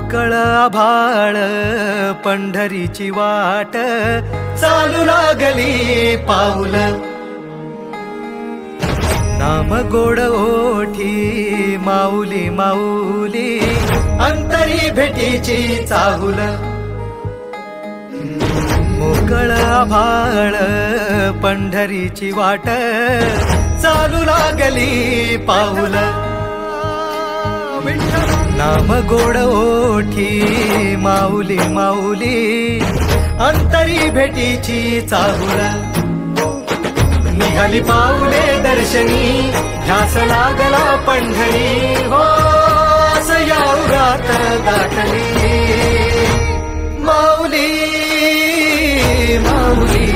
मोकळ आभाळ पंढरीची वाट. चालू लागली पाऊल. नाम गोड ओठी माऊली माऊली अंतरी भेटीची चाहुल. मोकळ आभाळ पंढरीची वाट. चालू लागली पाऊल. नाम गोड ओठी माऊली माऊली. अंतरी भेटीची चाहुळ निघाली पाऊले दर्शनी ध्यास लागला पंढरी. हो असं या उरात दाटली. माऊली माऊली.